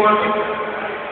fútbol